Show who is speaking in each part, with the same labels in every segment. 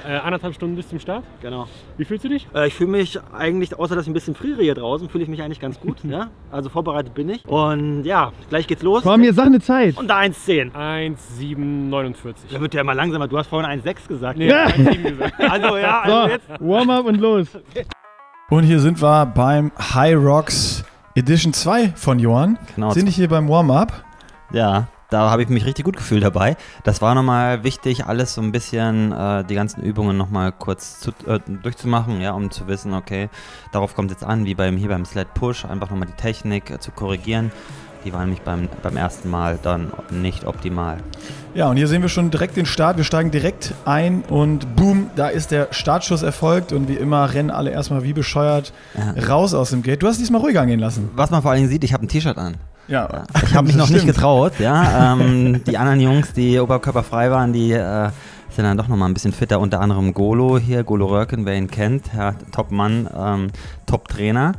Speaker 1: Äh, anderthalb Stunden bis zum Start.
Speaker 2: Genau.
Speaker 1: Wie fühlst du dich?
Speaker 2: Äh, ich fühle mich eigentlich, außer dass ich ein bisschen friere hier draußen, fühle ich mich eigentlich ganz gut. ja? Also vorbereitet bin ich. Und ja, gleich geht's los.
Speaker 3: Komm, jetzt sag eine Zeit.
Speaker 2: Und da 1,10.
Speaker 1: 1,749.
Speaker 2: Da wird ja immer langsamer. Du hast vorhin 1,6 gesagt.
Speaker 1: Nee, 1,7 gesagt.
Speaker 2: Also ja, also
Speaker 3: So,
Speaker 2: jetzt.
Speaker 3: Warm-up und los.
Speaker 4: Und hier sind wir beim High Rocks Edition 2 von Johann.
Speaker 5: Genau.
Speaker 4: Sind nicht hier beim Warm-up?
Speaker 5: Ja, da habe ich mich richtig gut gefühlt dabei. Das war nochmal wichtig, alles so ein bisschen, äh, die ganzen Übungen nochmal kurz zu, äh, durchzumachen, ja, um zu wissen, okay, darauf kommt es jetzt an, wie beim, hier beim Sled Push, einfach nochmal die Technik äh, zu korrigieren. Die war nämlich beim, beim ersten Mal dann nicht optimal.
Speaker 4: Ja, und hier sehen wir schon direkt den Start. Wir steigen direkt ein und boom, da ist der Startschuss erfolgt. Und wie immer rennen alle erstmal wie bescheuert
Speaker 5: Ja.
Speaker 4: raus aus dem Gate. Du hast diesmal ruhiger angehen lassen.
Speaker 5: Was man vor allen Dingen sieht, ich habe ein T-Shirt an.
Speaker 4: Ja.
Speaker 5: Ich habe mich noch nicht getraut, ja. Ähm, die anderen Jungs, die oberkörperfrei waren, die äh, sind dann doch nochmal ein bisschen fitter. Unter anderem Golo hier, Golo Röhrken, wer ihn kennt, ja, Top-Mann, ähm, Top-Trainer.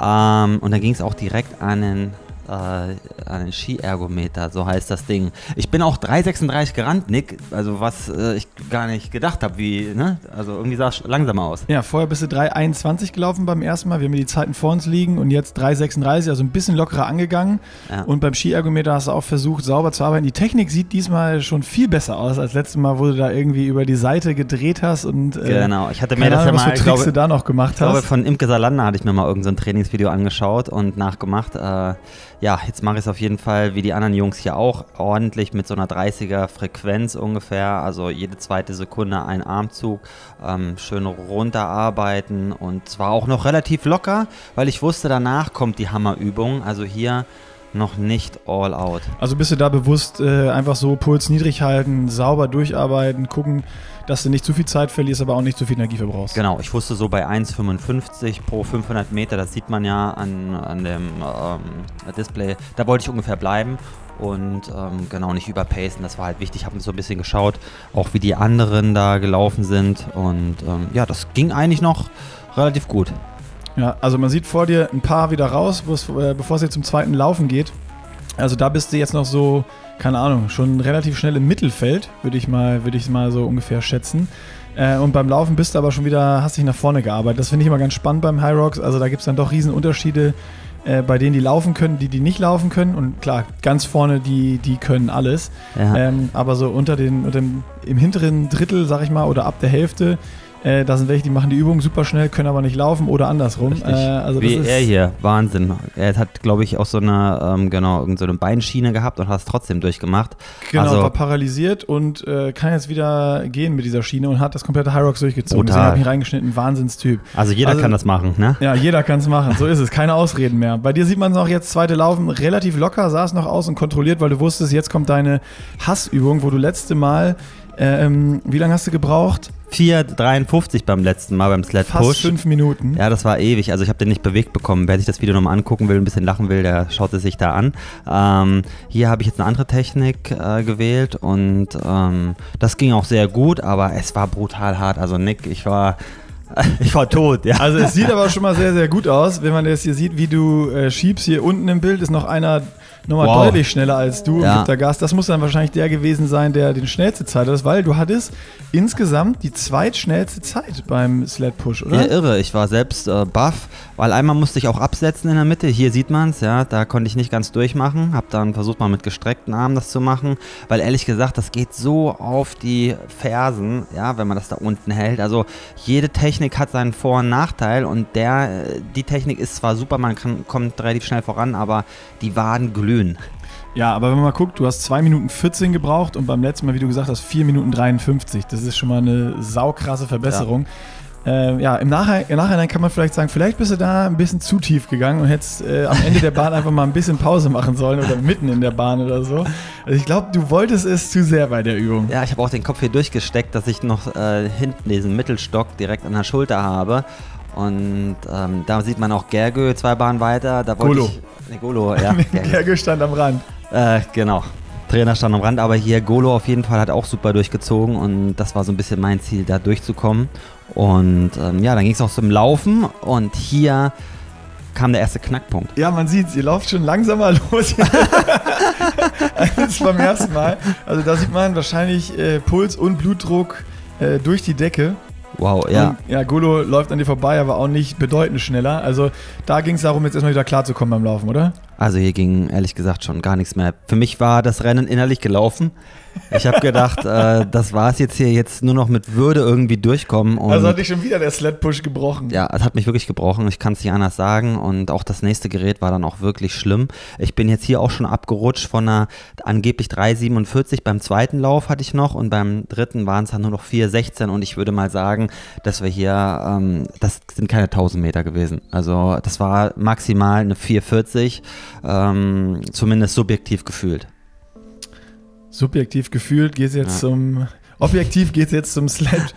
Speaker 5: Ähm, und dann ging es auch direkt an den, äh, den Skiergometer, so heißt das Ding. Ich bin auch 3,36 gerannt, Nick, also was äh, ich gar nicht gedacht habe, wie, ne? Also irgendwie sah es langsamer aus.
Speaker 4: Ja, vorher bist du 3,21 gelaufen beim ersten Mal. Wir haben die Zeiten vor uns liegen und jetzt 3,36, also ein bisschen lockerer angegangen.
Speaker 5: Ja.
Speaker 4: Und beim Skiergometer hast du auch versucht, sauber zu arbeiten. Die Technik sieht diesmal schon viel besser aus als letztes Mal, wo du da irgendwie über die Seite gedreht hast und äh,
Speaker 5: Genau, ich hatte mir das ja
Speaker 4: Ahnung, was
Speaker 5: mal,
Speaker 4: für
Speaker 5: ich
Speaker 4: Tricks
Speaker 5: glaube,
Speaker 4: du da noch gemacht
Speaker 5: Ich glaube,
Speaker 4: hast.
Speaker 5: von Imke Salander hatte ich mir mal irgendein so ein Trainingsvideo angeschaut und nachgemacht. Äh, ja, jetzt mache ich es auf jeden Fall wie die anderen Jungs hier auch ordentlich mit so einer 30er Frequenz ungefähr. Also jede zweite Sekunde ein Armzug, ähm, schön runterarbeiten und zwar auch noch relativ locker, weil ich wusste, danach kommt die Hammerübung. Also hier noch nicht all out.
Speaker 4: Also bist du da bewusst äh, einfach so Puls niedrig halten, sauber durcharbeiten, gucken, dass du nicht zu viel Zeit verlierst, aber auch nicht zu viel Energie verbrauchst.
Speaker 5: Genau, ich wusste so bei 1,55 pro 500 Meter, das sieht man ja an, an dem ähm, Display, da wollte ich ungefähr bleiben und ähm, genau nicht überpacen, das war halt wichtig. Ich habe so ein bisschen geschaut, auch wie die anderen da gelaufen sind und ähm, ja, das ging eigentlich noch relativ gut.
Speaker 4: Ja, also man sieht vor dir ein paar wieder raus, äh, bevor es jetzt zum zweiten Laufen geht. Also da bist du jetzt noch so, keine Ahnung, schon relativ schnell im Mittelfeld, würde ich mal, würde ich mal so ungefähr schätzen. Äh, und beim Laufen bist du aber schon wieder, hast dich nach vorne gearbeitet. Das finde ich immer ganz spannend beim High Rocks. Also da gibt es dann doch riesen Unterschiede äh, bei denen, die laufen können, die, die nicht laufen können. Und klar, ganz vorne, die, die können alles.
Speaker 5: Ja.
Speaker 4: Ähm, aber so unter den, unter dem, im hinteren Drittel, sag ich mal, oder ab der Hälfte, äh, da sind welche, die machen die Übung super schnell, können aber nicht laufen oder andersrum. Äh, also
Speaker 5: Wie
Speaker 4: das ist,
Speaker 5: er hier, Wahnsinn. Er hat, glaube ich, auch so eine, ähm, genau, so eine Beinschiene gehabt und hat es trotzdem durchgemacht.
Speaker 4: Genau,
Speaker 5: also,
Speaker 4: war paralysiert und äh, kann jetzt wieder gehen mit dieser Schiene und hat das komplette High Rocks durchgezogen.
Speaker 5: Brutal.
Speaker 4: Deswegen habe ich reingeschnitten, Wahnsinnstyp.
Speaker 5: also jeder
Speaker 4: also-
Speaker 5: kann das machen, ne?
Speaker 4: Ja, jeder kann es machen, so ist es, keine Ausreden mehr. Bei dir sieht man es auch jetzt, zweite Laufen, relativ locker, sah es noch aus und kontrolliert, weil du wusstest, jetzt kommt deine Hassübung, wo du letzte Mal, ähm, wie lange hast du gebraucht?
Speaker 5: 4,53 beim letzten Mal beim Sled
Speaker 4: Fast
Speaker 5: Push.
Speaker 4: fünf Minuten.
Speaker 5: Ja, das war ewig. Also ich habe den nicht bewegt bekommen. Wer sich das Video nochmal angucken will, ein bisschen lachen will, der schaut es sich da an. Ähm, hier habe ich jetzt eine andere Technik äh, gewählt und ähm, das ging auch sehr gut, aber es war brutal hart. Also Nick, ich war, ich war tot. Ja.
Speaker 4: Also es sieht aber schon mal sehr, sehr gut aus, wenn man das hier sieht, wie du äh, schiebst. Hier unten im Bild ist noch einer nochmal
Speaker 5: Wow.
Speaker 4: deutlich schneller als du und
Speaker 5: Ja.
Speaker 4: gibt da Gas. Das muss dann wahrscheinlich der gewesen sein, der den schnellste Zeit hat, weil du hattest insgesamt die zweitschnellste Zeit beim Sled Push, oder?
Speaker 5: Ja, irre. Ich war selbst äh, baff, weil einmal musste ich auch absetzen in der Mitte. Hier sieht man es, ja. Da konnte ich nicht ganz durchmachen. Hab dann versucht, mal mit gestreckten Armen das zu machen, weil ehrlich gesagt, das geht so auf die Fersen, ja, wenn man das da unten hält. Also jede Technik hat seinen Vor- und Nachteil und der, die Technik ist zwar super, man kann, kommt relativ schnell voran, aber die Waden glühen.
Speaker 4: Ja, aber wenn man mal guckt, du hast 2 Minuten 14 gebraucht und beim letzten Mal, wie du gesagt hast, 4 Minuten 53. Das ist schon mal eine saukrasse Verbesserung. Ja, ja im, Nachhinein, im Nachhinein kann man vielleicht sagen, vielleicht bist du da ein bisschen zu tief gegangen und hättest äh, am Ende der Bahn einfach mal ein bisschen Pause machen sollen oder mitten in der Bahn oder so. Also ich glaube, du wolltest es zu sehr bei der Übung.
Speaker 5: Ja, ich habe auch den Kopf hier durchgesteckt, dass ich noch äh, hinten diesen Mittelstock direkt an der Schulter habe. Und ähm, da sieht man auch Gergő zwei Bahnen weiter. Da wollte
Speaker 4: Golo.
Speaker 5: ich. Nee, Golo, ja.
Speaker 4: Gerge stand am Rand.
Speaker 5: äh, genau. Trainer stand am Rand, aber hier Golo auf jeden Fall hat auch super durchgezogen und das war so ein bisschen mein Ziel, da durchzukommen. Und ähm, ja, dann ging es auch zum Laufen und hier kam der erste Knackpunkt.
Speaker 4: Ja, man sieht's, ihr lauft schon langsamer los. als beim ersten Mal. Also da sieht man wahrscheinlich äh, Puls und Blutdruck äh, durch die Decke.
Speaker 5: Wow, ja.
Speaker 4: Und, ja, Golo läuft an dir vorbei, aber auch nicht bedeutend schneller. Also da ging es darum, jetzt erstmal wieder klarzukommen beim Laufen, oder?
Speaker 5: Also hier ging ehrlich gesagt schon gar nichts mehr. Für mich war das Rennen innerlich gelaufen. Ich habe gedacht, äh, das war es jetzt hier, jetzt nur noch mit Würde irgendwie durchkommen. Und
Speaker 4: also hat dich schon wieder der Sled-Push gebrochen.
Speaker 5: Ja, es hat mich wirklich gebrochen. Ich kann es nicht anders sagen. Und auch das nächste Gerät war dann auch wirklich schlimm. Ich bin jetzt hier auch schon abgerutscht von einer angeblich 3,47. Beim zweiten Lauf hatte ich noch und beim dritten waren es dann nur noch 4,16. Und ich würde mal sagen, dass wir hier, ähm, das sind keine 1000 Meter gewesen. Also das war maximal eine 4,40, ähm, zumindest subjektiv gefühlt.
Speaker 4: Subjektiv gefühlt geht es jetzt ja. zum. Objektiv geht es jetzt zum Sled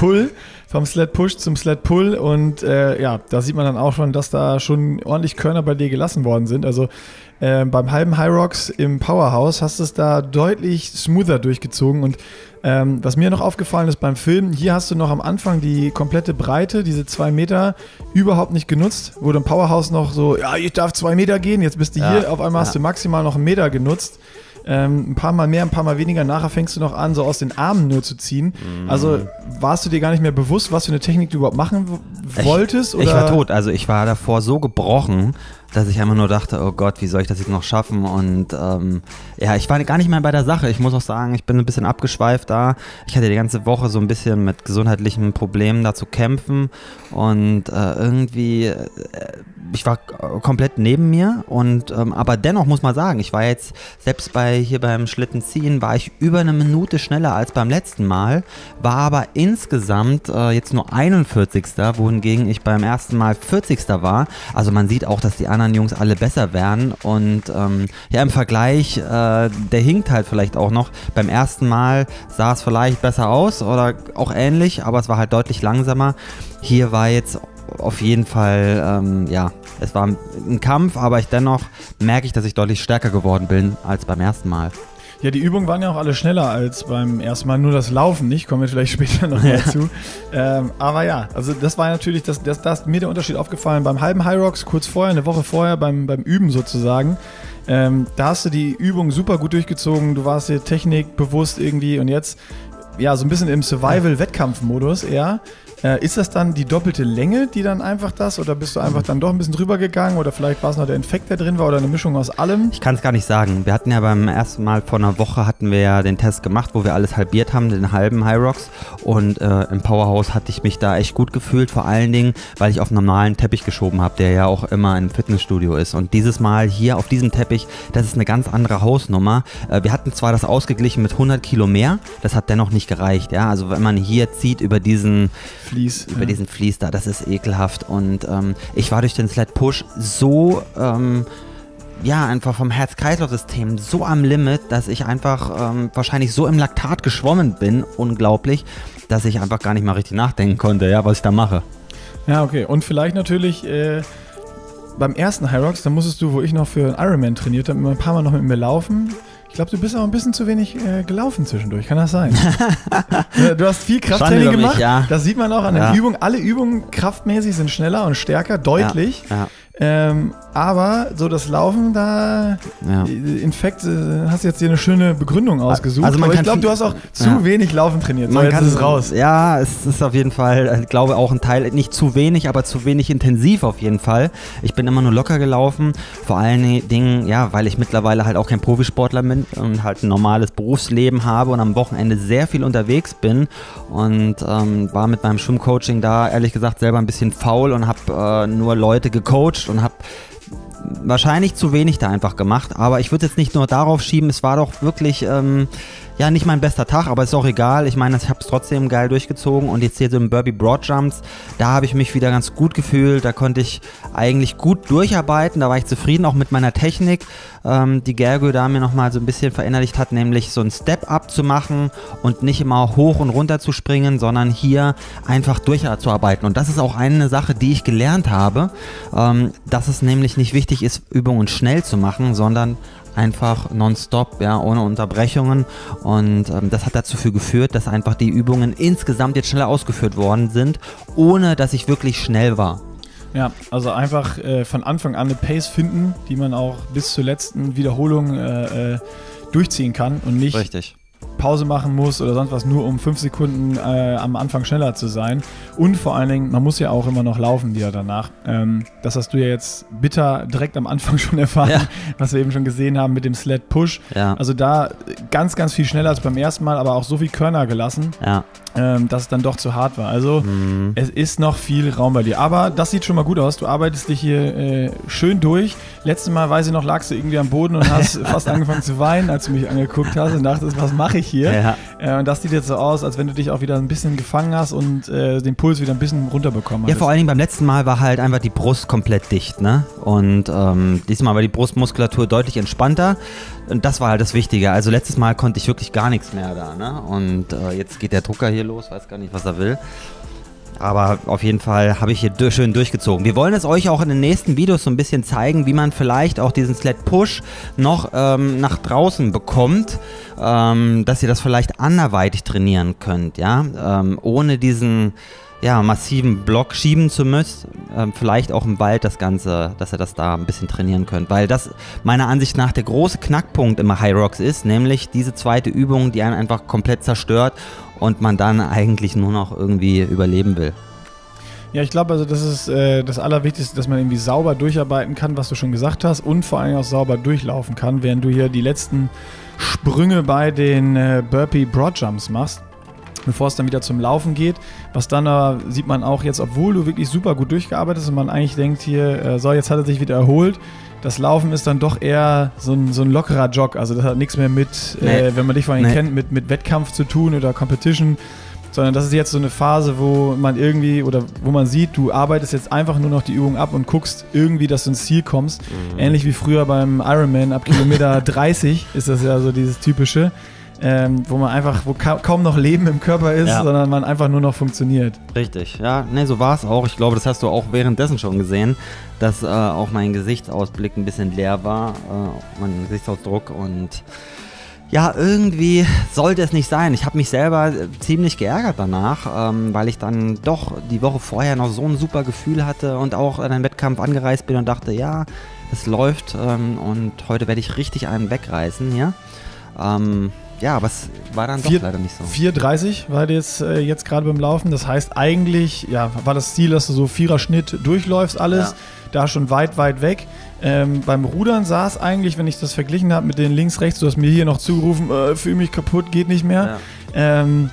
Speaker 4: Pull, vom Sled Push zum Sled Pull und äh, ja, da sieht man dann auch schon, dass da schon ordentlich Körner bei dir gelassen worden sind. Also äh, beim halben High Rocks im Powerhouse hast du es da deutlich smoother durchgezogen und ähm, was mir noch aufgefallen ist beim Filmen, hier hast du noch am Anfang die komplette Breite, diese zwei Meter, überhaupt nicht genutzt. Wurde im Powerhouse noch so, ja, ich darf zwei Meter gehen, jetzt bist du ja, hier, auf einmal ja. hast du maximal noch einen Meter genutzt. Ähm, ein paar Mal mehr, ein paar Mal weniger. Nachher fängst du noch an, so aus den Armen nur zu ziehen. Mhm. Also warst du dir gar nicht mehr bewusst, was für eine Technik du überhaupt machen wolltest?
Speaker 5: Ich, ich war tot. Also ich war davor so gebrochen, dass ich einfach nur dachte, oh Gott, wie soll ich das jetzt noch schaffen? Und ähm, ja, ich war gar nicht mehr bei der Sache. Ich muss auch sagen, ich bin ein bisschen abgeschweift da. Ich hatte die ganze Woche so ein bisschen mit gesundheitlichen Problemen da zu kämpfen und äh, irgendwie, äh, ich war komplett neben mir und ähm, aber dennoch muss man sagen, ich war jetzt selbst bei hier beim Schlittenziehen war ich über eine Minute schneller als beim letzten Mal, war aber insgesamt äh, jetzt nur 41. wohingegen ich beim ersten Mal 40. war. Also man sieht auch, dass die anderen anderen Jungs alle besser werden. Und ähm, ja, im Vergleich, äh, der hinkt halt vielleicht auch noch. Beim ersten Mal sah es vielleicht besser aus oder auch ähnlich, aber es war halt deutlich langsamer. Hier war jetzt auf jeden Fall, ähm, ja, es war ein Kampf, aber ich dennoch merke ich, dass ich deutlich stärker geworden bin als beim ersten Mal.
Speaker 4: Ja, die Übungen waren ja auch alle schneller als beim ersten Mal. Nur das Laufen nicht, kommen wir vielleicht später noch ja. dazu. Ähm, aber ja, also das war natürlich, das, das, das mir der Unterschied aufgefallen. Beim halben High Rocks, kurz vorher, eine Woche vorher, beim, beim Üben sozusagen, ähm, da hast du die Übung super gut durchgezogen. Du warst dir Technik bewusst irgendwie und jetzt ja, so ein bisschen im Survival-Wettkampf-Modus eher. Äh, ist das dann die doppelte Länge, die dann einfach das? Oder bist du einfach dann doch ein bisschen drüber gegangen? Oder vielleicht war es noch der Infekt, der drin war? Oder eine Mischung aus allem?
Speaker 5: Ich kann es gar nicht sagen. Wir hatten ja beim ersten Mal vor einer Woche hatten wir ja den Test gemacht, wo wir alles halbiert haben, den halben High Rocks. Und äh, im Powerhouse hatte ich mich da echt gut gefühlt. Vor allen Dingen, weil ich auf normalen Teppich geschoben habe, der ja auch immer im Fitnessstudio ist. Und dieses Mal hier auf diesem Teppich, das ist eine ganz andere Hausnummer. Äh, wir hatten zwar das ausgeglichen mit 100 Kilo mehr, das hat dennoch nicht gereicht. Ja? Also wenn man hier zieht über diesen
Speaker 4: Fließ.
Speaker 5: Über ja. diesen Fließ da, das ist ekelhaft. Und ähm, ich war durch den Sled Push so, ähm, ja, einfach vom Herz-Kreislauf-System so am Limit, dass ich einfach ähm, wahrscheinlich so im Laktat geschwommen bin, unglaublich, dass ich einfach gar nicht mal richtig nachdenken konnte, ja, was ich da mache.
Speaker 4: Ja, okay. Und vielleicht natürlich. Äh beim ersten High Rocks, da musstest du, wo ich noch für einen Ironman trainiert habe, immer ein paar Mal noch mit mir laufen. Ich glaube, du bist auch ein bisschen zu wenig äh, gelaufen zwischendurch. Kann das sein? du hast viel Krafttraining gemacht. Mich, ja. Das sieht man auch an den ja. Übungen. Alle Übungen kraftmäßig sind schneller und stärker, deutlich. Ja. Ähm, aber so das Laufen, da ja. Infekt, äh, hast jetzt dir eine schöne Begründung ausgesucht. Also man ich glaube, du hast auch zu ja. wenig Laufen trainiert.
Speaker 5: Man so, kann es raus. Ja, es ist auf jeden Fall, ich glaube auch ein Teil, nicht zu wenig, aber zu wenig intensiv auf jeden Fall. Ich bin immer nur locker gelaufen. Vor allen Dingen, ja, weil ich mittlerweile halt auch kein Profisportler bin und halt ein normales Berufsleben habe und am Wochenende sehr viel unterwegs bin und ähm, war mit meinem Schwimmcoaching da ehrlich gesagt selber ein bisschen faul und habe äh, nur Leute gecoacht und habe wahrscheinlich zu wenig da einfach gemacht. Aber ich würde jetzt nicht nur darauf schieben, es war doch wirklich ähm, ja, nicht mein bester Tag, aber ist auch egal. Ich meine, ich habe es trotzdem geil durchgezogen und jetzt hier so im Burby Broad Jumps, da habe ich mich wieder ganz gut gefühlt. Da konnte ich eigentlich gut durcharbeiten. Da war ich zufrieden auch mit meiner Technik, ähm, die Gergo da mir nochmal so ein bisschen verinnerlicht hat, nämlich so ein Step-Up zu machen und nicht immer hoch und runter zu springen, sondern hier einfach durchzuarbeiten. Und das ist auch eine Sache, die ich gelernt habe, ähm, dass es nämlich nicht wichtig ist, Übungen schnell zu machen, sondern einfach nonstop, ja, ohne Unterbrechungen. Und ähm, das hat dazu geführt, dass einfach die Übungen insgesamt jetzt schneller ausgeführt worden sind, ohne dass ich wirklich schnell war.
Speaker 4: Ja, also einfach äh, von Anfang an eine Pace finden, die man auch bis zur letzten Wiederholung äh, äh, durchziehen kann und nicht
Speaker 5: Richtig
Speaker 4: Pause machen musst oder sonst was, nur um fünf Sekunden äh, am Anfang schneller zu sein. Und vor allen Dingen, man muss ja auch immer noch laufen wieder danach. Ähm, das hast du ja jetzt bitter direkt am Anfang schon erfahren,
Speaker 5: Ja.
Speaker 4: was wir eben schon gesehen haben mit dem Sled Push.
Speaker 5: Ja.
Speaker 4: Also da ganz, ganz viel schneller als beim ersten Mal, aber auch so viel Körner gelassen,
Speaker 5: Ja.
Speaker 4: ähm, dass es dann doch zu hart war. Also
Speaker 5: Mhm.
Speaker 4: es ist noch viel Raum bei dir. Aber das sieht schon mal gut aus. Du arbeitest dich hier äh, schön durch. Letztes Mal, weiß ich noch, lagst du irgendwie am Boden und hast fast angefangen zu weinen, als du mich angeguckt hast und dachtest, was mache ich hier? Äh, und das sieht jetzt so aus, als wenn du dich auch wieder ein bisschen gefangen hast und äh, den Puls wieder ein bisschen runterbekommen.
Speaker 5: Ja, vor allen Dingen beim letzten Mal war halt einfach die Brust komplett dicht, ne? Und ähm, diesmal war die Brustmuskulatur deutlich entspannter. Und das war halt das Wichtige. Also letztes Mal konnte ich wirklich gar nichts mehr da, ne? Und äh, jetzt geht der Drucker hier los, weiß gar nicht, was er will. Aber auf jeden Fall habe ich hier durch, schön durchgezogen. Wir wollen es euch auch in den nächsten Videos so ein bisschen zeigen, wie man vielleicht auch diesen Sled Push noch ähm, nach draußen bekommt, ähm, dass ihr das vielleicht anderweitig trainieren könnt, ja, ähm, ohne diesen ja, massiven Block schieben zu müssen, ähm, vielleicht auch im Wald das Ganze, dass ihr das da ein bisschen trainieren könnt, weil das meiner Ansicht nach der große Knackpunkt im High Rocks ist, nämlich diese zweite Übung, die einen einfach komplett zerstört und man dann eigentlich nur noch irgendwie überleben will.
Speaker 4: Ja, ich glaube, also das ist äh, das Allerwichtigste, dass man irgendwie sauber durcharbeiten kann, was du schon gesagt hast, und vor allem auch sauber durchlaufen kann, während du hier die letzten Sprünge bei den äh, Burpee Broadjumps machst, bevor es dann wieder zum Laufen geht. Was dann aber sieht man auch jetzt, obwohl du wirklich super gut durchgearbeitet hast und man eigentlich denkt hier, äh, so, jetzt hat er sich wieder erholt. Das Laufen ist dann doch eher so ein, so ein lockerer Jog. Also das hat nichts mehr mit,
Speaker 5: Nee.
Speaker 4: äh, wenn man dich vorhin
Speaker 5: Nee.
Speaker 4: kennt, mit, mit Wettkampf zu tun oder Competition sondern das ist jetzt so eine Phase, wo man irgendwie oder wo man sieht, du arbeitest jetzt einfach nur noch die Übung ab und guckst irgendwie, dass du ins Ziel kommst. Ähnlich wie früher beim Ironman ab Kilometer 30 ist das ja so dieses typische, ähm, wo man einfach, wo ka kaum noch Leben im Körper ist,
Speaker 5: Ja.
Speaker 4: sondern man einfach nur noch funktioniert.
Speaker 5: Richtig, ja, ne, so war es auch. Ich glaube, das hast du auch währenddessen schon gesehen, dass äh, auch mein Gesichtsausblick ein bisschen leer war, äh, mein Gesichtsausdruck und ja, irgendwie sollte es nicht sein. Ich habe mich selber äh, ziemlich geärgert danach, ähm, weil ich dann doch die Woche vorher noch so ein super Gefühl hatte und auch an den Wettkampf angereist bin und dachte, ja, es läuft ähm, und heute werde ich richtig einen wegreißen, ja. Ähm, ja, aber es war dann doch
Speaker 4: Vier-
Speaker 5: leider nicht so.
Speaker 4: 4,30 war jetzt, äh, jetzt gerade beim Laufen. Das heißt eigentlich, ja, war das Ziel, dass du so Vierer-Schnitt durchläufst alles.
Speaker 5: Ja.
Speaker 4: Da schon weit, weit weg. Ähm, beim Rudern sah es eigentlich, wenn ich das verglichen habe mit den links, rechts, du hast mir hier noch zugerufen, äh, fühl mich kaputt, geht nicht mehr.
Speaker 5: Ja.
Speaker 4: Ähm,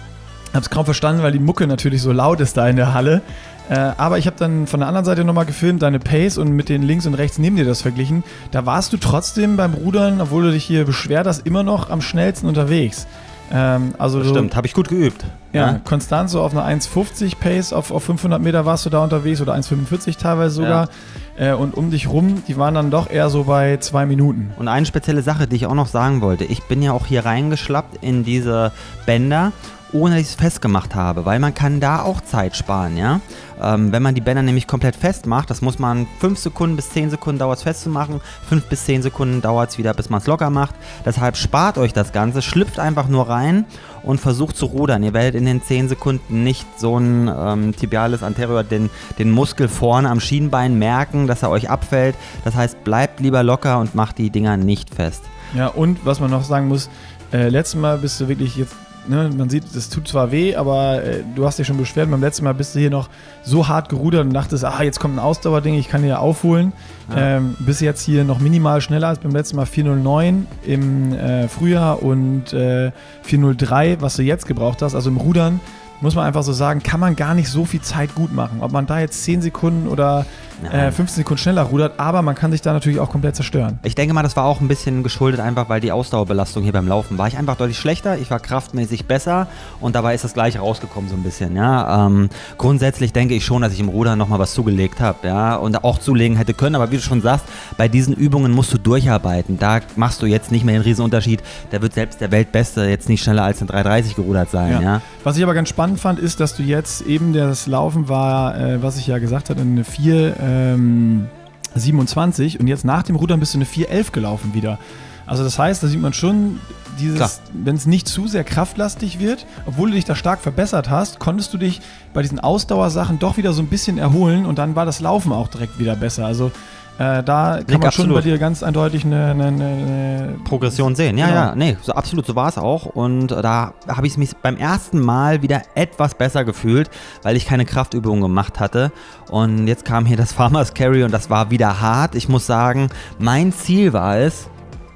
Speaker 4: hab's kaum verstanden, weil die Mucke natürlich so laut ist da in der Halle. Äh, aber ich habe dann von der anderen Seite nochmal gefilmt, deine Pace und mit den links und rechts neben dir das verglichen. Da warst du trotzdem beim Rudern, obwohl du dich hier beschwert hast, immer noch am schnellsten unterwegs. Ähm, also
Speaker 5: Das
Speaker 4: so,
Speaker 5: stimmt, habe ich gut geübt.
Speaker 4: ja, konstant so auf einer 1,50 Pace, auf, auf 500 Meter warst du da unterwegs oder 1,45 teilweise sogar. Äh, und um dich rum, die waren dann doch eher so bei zwei Minuten.
Speaker 5: Und eine spezielle Sache, die ich auch noch sagen wollte. Ich bin ja auch hier reingeschlappt in diese Bänder, ohne dass ich es festgemacht habe, weil man kann da auch Zeit sparen, ja. Ähm, wenn man die Bänder nämlich komplett festmacht, das muss man 5 Sekunden bis 10 Sekunden dauert es festzumachen, 5 bis 10 Sekunden dauert es wieder, bis man es locker macht. Deshalb spart euch das Ganze, schlüpft einfach nur rein und versucht zu rudern. Ihr werdet in den 10 Sekunden nicht so ein ähm, tibialis anterior, den, den Muskel vorne am Schienbein merken, dass er euch abfällt. Das heißt, bleibt lieber locker und macht die Dinger nicht fest.
Speaker 4: Ja, und was man noch sagen muss, äh, letztes Mal bist du wirklich jetzt, ne, man sieht, das tut zwar weh, aber äh, du hast dich schon beschwert, beim letzten Mal bist du hier noch so hart gerudert und dachtest, ah, jetzt kommt ein Ausdauerding, ich kann hier aufholen.
Speaker 5: Ja.
Speaker 4: Ähm, bist jetzt hier noch minimal schneller als beim letzten Mal 409 im äh, Frühjahr und äh, 403, was du jetzt gebraucht hast, also im Rudern. Muss man einfach so sagen, kann man gar nicht so viel Zeit gut machen. Ob man da jetzt 10 Sekunden oder äh,
Speaker 5: Nein.
Speaker 4: 15 Sekunden schneller rudert, aber man kann sich da natürlich auch komplett zerstören.
Speaker 5: Ich denke mal, das war auch ein bisschen geschuldet, einfach weil die Ausdauerbelastung hier beim Laufen war ich einfach deutlich schlechter. Ich war kraftmäßig besser und dabei ist das gleiche rausgekommen so ein bisschen. Ja, ähm, grundsätzlich denke ich schon, dass ich im Ruder noch mal was zugelegt habe, ja, und auch zulegen hätte können. Aber wie du schon sagst, bei diesen Übungen musst du durcharbeiten. Da machst du jetzt nicht mehr den Riesenunterschied. Da wird selbst der Weltbeste jetzt nicht schneller als ein 330 gerudert sein. Ja.
Speaker 4: Was ich aber ganz spannend fand, ist, dass du jetzt eben das Laufen war, äh, was ich ja gesagt hatte, eine 4, ähm, 27 und jetzt nach dem Rudern bist du eine 411 gelaufen wieder. Also das heißt, da sieht man schon, dieses, wenn es nicht zu sehr kraftlastig wird, obwohl du dich da stark verbessert hast, konntest du dich bei diesen Ausdauersachen doch wieder so ein bisschen erholen und dann war das Laufen auch direkt wieder besser. Also Äh, da kann
Speaker 5: Nick,
Speaker 4: man schon
Speaker 5: absolut.
Speaker 4: bei dir ganz eindeutig eine, eine, eine,
Speaker 5: Progression sehen. Ja,
Speaker 4: Genau.
Speaker 5: ja, nee, so absolut, so war es auch. Und da habe ich mich beim ersten Mal wieder etwas besser gefühlt, weil ich keine Kraftübungen gemacht hatte. Und jetzt kam hier das Farmers Carry und das war wieder hart. Ich muss sagen, mein Ziel war es,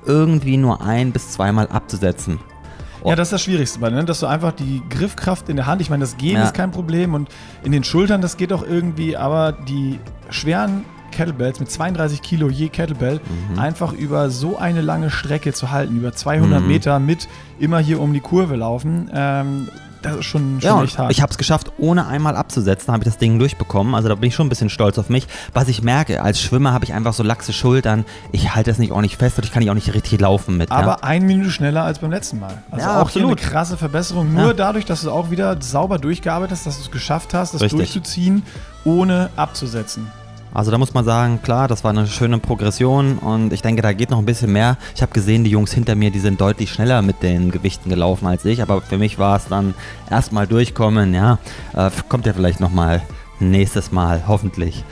Speaker 5: irgendwie nur ein bis zweimal abzusetzen.
Speaker 4: Ja, das ist das Schwierigste bei, ne? dass du einfach die Griffkraft in der Hand, ich meine, das Gehen
Speaker 5: Ja.
Speaker 4: ist kein Problem und in den Schultern, das geht auch irgendwie, aber die schweren Kettlebells mit 32 Kilo je Kettlebell
Speaker 5: Mhm.
Speaker 4: einfach über so eine lange Strecke zu halten, über 200
Speaker 5: Mhm.
Speaker 4: Meter mit immer hier um die Kurve laufen, ähm, das ist schon, schon
Speaker 5: Ja,
Speaker 4: echt hart.
Speaker 5: ich habe es geschafft, ohne einmal abzusetzen, habe ich das Ding durchbekommen. Also da bin ich schon ein bisschen stolz auf mich. Was ich merke, als Schwimmer habe ich einfach so laxe Schultern. Ich halte das nicht ordentlich fest und ich kann nicht auch nicht richtig laufen mit. ja.
Speaker 4: aber eine Minute schneller als beim letzten Mal. Also
Speaker 5: Ja,
Speaker 4: auch
Speaker 5: absolut.
Speaker 4: eine krasse Verbesserung. Nur
Speaker 5: Ja.
Speaker 4: dadurch, dass du auch wieder sauber durchgearbeitet hast, dass du es geschafft hast, das
Speaker 5: Richtig.
Speaker 4: durchzuziehen, ohne abzusetzen.
Speaker 5: Also da muss man sagen, klar, das war eine schöne Progression und ich denke, da geht noch ein bisschen mehr. Ich habe gesehen, die Jungs hinter mir, die sind deutlich schneller mit den Gewichten gelaufen als ich, aber für mich war es dann erstmal durchkommen, ja. Äh, kommt ja vielleicht nochmal nächstes Mal, hoffentlich.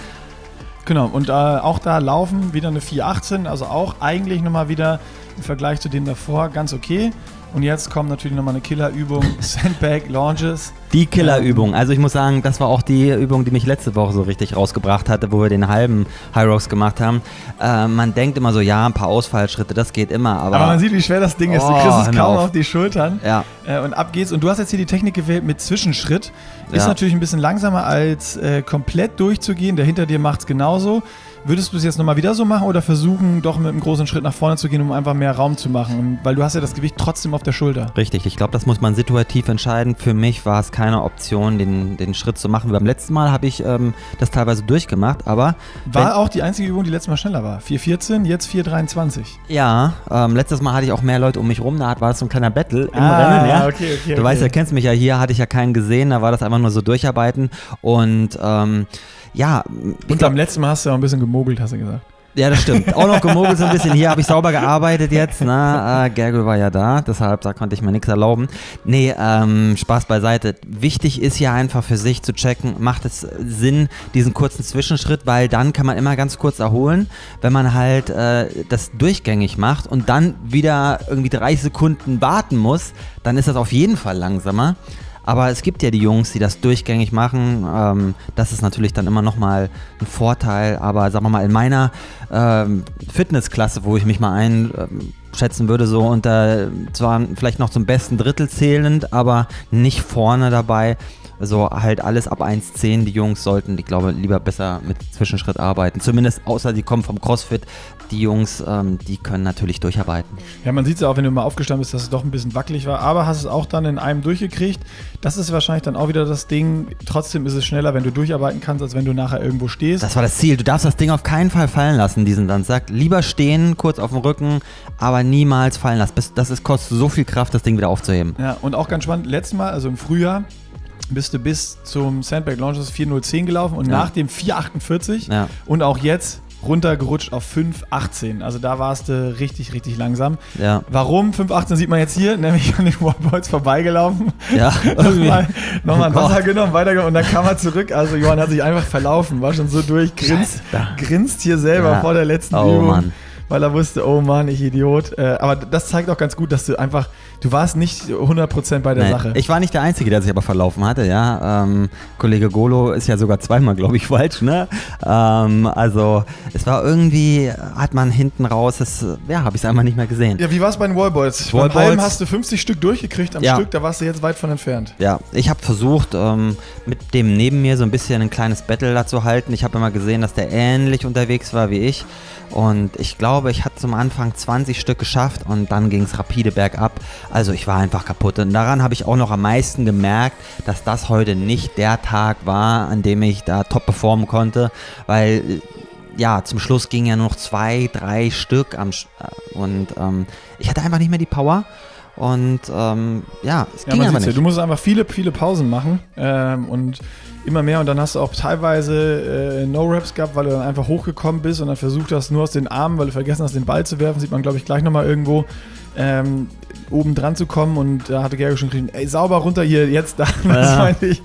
Speaker 4: Genau, und äh, auch da laufen wieder eine 418, also auch eigentlich nochmal wieder im Vergleich zu dem davor ganz okay. Und jetzt kommt natürlich nochmal eine Killerübung, Sandbag Launches.
Speaker 5: Die Killerübung. Also ich muss sagen, das war auch die Übung, die mich letzte Woche so richtig rausgebracht hatte, wo wir den halben High Rocks gemacht haben. Äh, man denkt immer so, ja, ein paar Ausfallschritte, das geht immer, aber...
Speaker 4: Aber man sieht, wie schwer das Ding ist. Du
Speaker 5: Oh,
Speaker 4: kriegst es kaum
Speaker 5: auf.
Speaker 4: auf die Schultern.
Speaker 5: ja,
Speaker 4: Äh, und ab geht's. Und du hast jetzt hier die Technik gewählt mit Zwischenschritt. Ist
Speaker 5: Ja.
Speaker 4: natürlich ein bisschen langsamer als äh, komplett durchzugehen. Der hinter dir macht's genauso. Würdest du es jetzt nochmal wieder so machen oder versuchen, doch mit einem großen Schritt nach vorne zu gehen, um einfach mehr Raum zu machen? Weil du hast ja das Gewicht trotzdem auf der Schulter.
Speaker 5: Richtig, ich glaube, das muss man situativ entscheiden. Für mich war es keine Option, den, den Schritt zu machen. Beim letzten Mal habe ich ähm, das teilweise durchgemacht, aber
Speaker 4: War auch die einzige Übung, die letztes Mal schneller war. 4,14, jetzt 4,23.
Speaker 5: ja, ähm, letztes Mal hatte ich auch mehr Leute um mich rum, da war es so ein kleiner Battle im
Speaker 4: Ah,
Speaker 5: Rennen. Ja.
Speaker 4: okay, okay,
Speaker 5: Du weißt ja,
Speaker 4: okay.
Speaker 5: kennst mich ja hier, hatte ich ja keinen gesehen, da war das einfach nur so durcharbeiten und ähm, ja,
Speaker 4: Und beim letzten Mal hast du auch ein bisschen gemogelt, hast du gesagt.
Speaker 5: Ja, das stimmt. Auch noch gemogelt so ein bisschen. Hier habe ich sauber gearbeitet jetzt. Ne? Äh, Gergel war ja da, deshalb da konnte ich mir nichts erlauben. Nee, ähm, Spaß beiseite. Wichtig ist ja einfach für sich zu checken, macht es Sinn, diesen kurzen Zwischenschritt, weil dann kann man immer ganz kurz erholen. Wenn man halt äh, das durchgängig macht und dann wieder irgendwie 30 Sekunden warten muss, dann ist das auf jeden Fall langsamer. Aber es gibt ja die Jungs, die das durchgängig machen. Ähm, das ist natürlich dann immer nochmal ein Vorteil. Aber sagen wir mal, in meiner ähm, Fitnessklasse, wo ich mich mal einschätzen würde, so unter zwar vielleicht noch zum besten Drittel zählend, aber nicht vorne dabei. So halt alles ab 1,10. Die Jungs sollten, ich glaube, lieber besser mit Zwischenschritt arbeiten. Zumindest außer die kommen vom CrossFit. Die Jungs, ähm, die können natürlich durcharbeiten.
Speaker 4: Ja, man sieht es ja auch, wenn du mal aufgestanden bist, dass es doch ein bisschen wackelig war, aber hast es auch dann in einem durchgekriegt. Das ist wahrscheinlich dann auch wieder das Ding. Trotzdem ist es schneller, wenn du durcharbeiten kannst, als wenn du nachher irgendwo stehst.
Speaker 5: Das war das Ziel. Du darfst das Ding auf keinen Fall fallen lassen, diesen Danstag. Lieber stehen, kurz auf dem Rücken, aber niemals fallen lassen. Das ist, kostet so viel Kraft, das Ding wieder aufzuheben.
Speaker 4: Ja, und auch ganz spannend, letztes Mal, also im Frühjahr, bist du bis zum Sandbag Launches 4.010 gelaufen und
Speaker 5: Ja.
Speaker 4: nach dem 4.48
Speaker 5: Ja.
Speaker 4: und auch jetzt runtergerutscht auf 5.18. Also da warst du richtig, richtig langsam.
Speaker 5: Ja.
Speaker 4: Warum? 5.18 sieht man jetzt hier, nämlich an den Wallboys vorbeigelaufen.
Speaker 5: Ja,
Speaker 4: nochmal nochmal ein
Speaker 5: Oh.
Speaker 4: Wasser genommen, weitergegangen und dann kam er zurück. Also Johann hat sich einfach verlaufen, war schon so durch, grinst, grinst hier selber
Speaker 5: Ja.
Speaker 4: vor der letzten
Speaker 5: Oh,
Speaker 4: Übung.
Speaker 5: Mann.
Speaker 4: Weil er wusste, oh Mann, ich Idiot. Äh, aber das zeigt auch ganz gut, dass du einfach, du warst nicht 100% bei der
Speaker 5: Nee,
Speaker 4: Sache.
Speaker 5: Ich war nicht der Einzige, der sich aber verlaufen hatte, ja. Ähm, Kollege Golo ist ja sogar zweimal, glaube ich, falsch, ne? Ähm, also, es war irgendwie, hat man hinten raus, das, ja, habe ich es einmal nicht mehr gesehen.
Speaker 4: ja, wie war es bei den Wallboys? Beim
Speaker 5: Wallboys-
Speaker 4: Halm hast du 50 Stück durchgekriegt am
Speaker 5: Ja.
Speaker 4: Stück, da warst du jetzt weit von entfernt.
Speaker 5: Ja, ich habe versucht, ähm, mit dem neben mir so ein bisschen ein kleines Battle da zu halten. Ich habe immer gesehen, dass der ähnlich unterwegs war wie ich. Und ich glaube, ich hatte zum Anfang 20 Stück geschafft und dann ging es rapide bergab. Also ich war einfach kaputt. Und daran habe ich auch noch am meisten gemerkt, dass das heute nicht der Tag war, an dem ich da top performen konnte. Weil äh, ja, zum Schluss ging ja nur noch zwei, drei Stück am Sch äh, und ähm, ich hatte einfach nicht mehr die Power. Und ähm, ja, es
Speaker 4: Ja,
Speaker 5: ging
Speaker 4: man
Speaker 5: aber
Speaker 4: sieht's ja.
Speaker 5: nicht.
Speaker 4: Du musst einfach viele, viele Pausen machen ähm, und immer mehr und dann hast du auch teilweise äh, No-Raps gehabt, weil du dann einfach hochgekommen bist und dann versucht hast, nur aus den Armen, weil du vergessen hast, den Ball zu werfen, sieht man, glaube ich, gleich nochmal irgendwo, ähm, oben dran zu kommen und da hatte Gergo schon geschrieben, ey, sauber runter hier, jetzt da. Das
Speaker 6: Ja.
Speaker 4: meinte ich.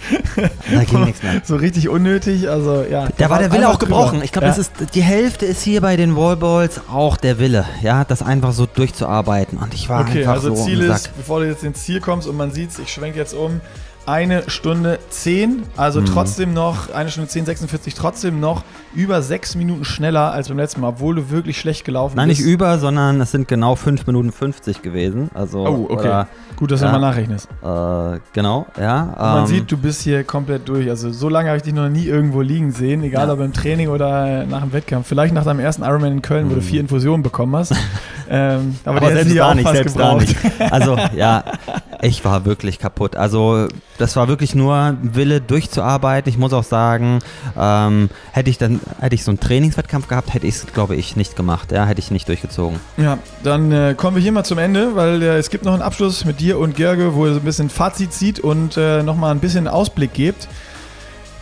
Speaker 6: Da ging nichts mehr.
Speaker 4: So richtig unnötig, also ja.
Speaker 6: Da war der Wille auch gebrochen.
Speaker 4: drüber.
Speaker 6: Ich glaube,
Speaker 4: ja.
Speaker 6: das ist die Hälfte ist hier bei den Wallballs auch der Wille, ja, das einfach so durchzuarbeiten. Und ich war
Speaker 4: Okay,
Speaker 6: einfach
Speaker 4: also
Speaker 6: so
Speaker 4: Ziel ist, bevor du jetzt ins Ziel kommst und man sieht's, ich schwenke jetzt um, eine Stunde 10, also
Speaker 6: Mhm.
Speaker 4: trotzdem noch, eine Stunde 10, 46, trotzdem noch über sechs Minuten schneller als beim letzten Mal, obwohl du wirklich schlecht gelaufen
Speaker 6: Nein, nicht
Speaker 4: bist.
Speaker 6: über, sondern es sind genau 5 Minuten 50 gewesen. Also,
Speaker 4: Oh, okay.
Speaker 6: Oder,
Speaker 4: Gut, dass du
Speaker 6: Ja.
Speaker 4: mal nachrechnest.
Speaker 6: äh, genau, ja.
Speaker 4: Und man
Speaker 6: ähm,
Speaker 4: sieht, du bist hier komplett durch. Also so lange habe ich dich noch nie irgendwo liegen sehen, egal
Speaker 6: Ja.
Speaker 4: ob im Training oder nach dem Wettkampf. Vielleicht nach deinem ersten Ironman in Köln, wo du
Speaker 6: Mhm.
Speaker 4: vier Infusionen bekommen hast. ähm, aber,
Speaker 6: aber selbst da
Speaker 4: auch
Speaker 6: nicht, selbst da
Speaker 4: gebraucht.
Speaker 6: nicht. Also, ja, ich war wirklich kaputt. Also, das war wirklich nur Wille durchzuarbeiten. Ich muss auch sagen, ähm, hätte ich dann, hätte ich so einen Trainingswettkampf gehabt, hätte ich es, glaube ich, nicht gemacht. Ja, hätte ich nicht durchgezogen.
Speaker 4: Ja, dann äh, kommen wir hier mal zum Ende, weil äh, es gibt noch einen Abschluss mit dir und Gerge, wo ihr so ein bisschen Fazit zieht und äh, nochmal ein bisschen Ausblick gebt,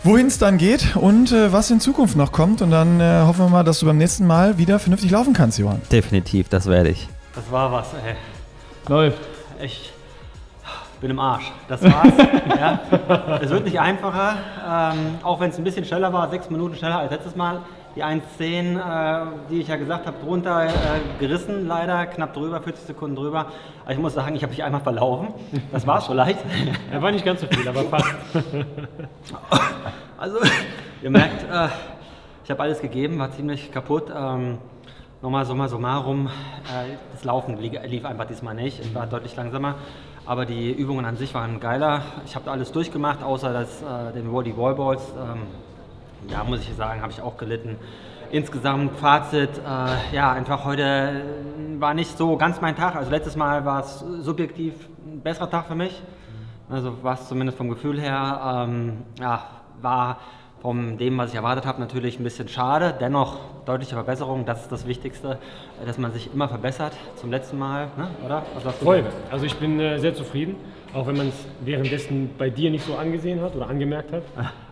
Speaker 4: wohin es dann geht und äh, was in Zukunft noch kommt. Und dann äh, hoffen wir mal, dass du beim nächsten Mal wieder vernünftig laufen kannst, Johann.
Speaker 6: Definitiv, das werde ich.
Speaker 5: Das war was, ey.
Speaker 1: Läuft.
Speaker 5: Ich bin im Arsch. Das war's. ja. Es wird nicht einfacher, ähm, auch wenn es ein bisschen schneller war, sechs Minuten schneller als letztes Mal. Die 1.10, äh, die ich ja gesagt habe, drunter äh, gerissen, leider knapp drüber, 40 Sekunden drüber. Aber ich muss sagen, ich habe mich einmal verlaufen. Das war's vielleicht.
Speaker 1: Er war nicht ganz so viel, aber fast.
Speaker 5: Also, ihr merkt, äh, ich habe alles gegeben, war ziemlich kaputt. Ähm, nochmal summa summarum, äh, das Laufen li- lief einfach diesmal nicht. Ich war deutlich langsamer, aber die Übungen an sich waren geiler. Ich habe alles durchgemacht, außer das, äh, den die Wallballs. Ähm, ja, muss ich sagen, habe ich auch gelitten. Insgesamt Fazit, äh, ja, einfach heute war nicht so ganz mein Tag. Also letztes Mal war es subjektiv ein besserer Tag für mich. Also war es zumindest vom Gefühl her, ähm, ja, war von dem, was ich erwartet habe, natürlich ein bisschen schade. Dennoch deutliche Verbesserung, das ist das Wichtigste, dass man sich immer verbessert zum letzten Mal, ne? oder? Was sagst du?
Speaker 1: Voll. Also ich bin äh, sehr zufrieden, auch wenn man es währenddessen bei dir nicht so angesehen hat oder angemerkt hat.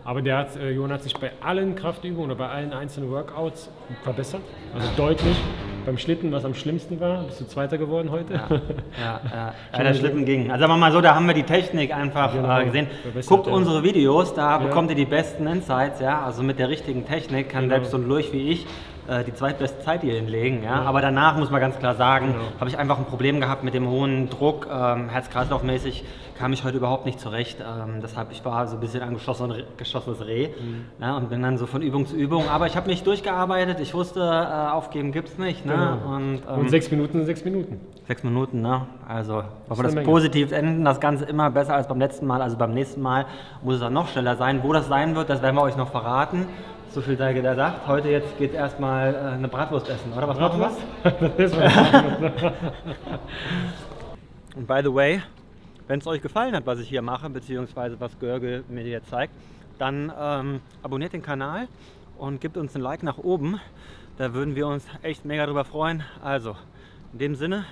Speaker 1: Aber der hat, äh, Johann hat sich bei allen Kraftübungen oder bei allen einzelnen Workouts verbessert. Also deutlich. Beim Schlitten, was am schlimmsten war, bist du Zweiter geworden heute.
Speaker 5: Ja, ja, ja. ja der Schlitten ging. Also sagen wir mal so, da haben wir die Technik einfach
Speaker 1: Genau,
Speaker 5: äh, gesehen.
Speaker 1: verbessert,
Speaker 5: Guckt unsere Videos, da bekommt ihr die besten Insights, ja. Also mit der richtigen Technik kann
Speaker 1: Genau.
Speaker 5: selbst so ein Lurch wie ich äh, die zweitbeste Zeit hier hinlegen, ja. Aber danach muss man ganz klar sagen,
Speaker 1: Genau.
Speaker 5: habe ich einfach ein Problem gehabt mit dem hohen Druck, ähm, Herz-Kreislauf-mäßig kam ich heute überhaupt nicht zurecht. Ähm, deshalb ich war so ein bisschen ein geschossenes, geschossenes Reh
Speaker 1: Mhm.
Speaker 5: ja, und bin dann so von Übung zu Übung. Aber ich habe mich durchgearbeitet. Ich wusste, äh, aufgeben gibt's nicht. Ne?
Speaker 1: Genau.
Speaker 5: Und, ähm,
Speaker 1: Und sechs Minuten sind sechs Minuten.
Speaker 5: Sechs Minuten, ne? Also, ob wir das
Speaker 1: Menge.
Speaker 5: positiv enden, das Ganze immer besser als beim letzten Mal. Also beim nächsten Mal muss es dann noch schneller sein. Wo das sein wird, das werden wir euch noch verraten. So viel sei gesagt. Heute jetzt geht erstmal äh, eine Bratwurst essen, oder? Was machen wir? Und by the way, wenn es euch gefallen hat, was ich hier mache, beziehungsweise was Görge mir jetzt zeigt, dann ähm, abonniert den Kanal und gebt uns ein Like nach oben. Da würden wir uns echt mega drüber freuen. Also, in dem Sinne,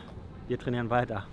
Speaker 5: wir trainieren weiter.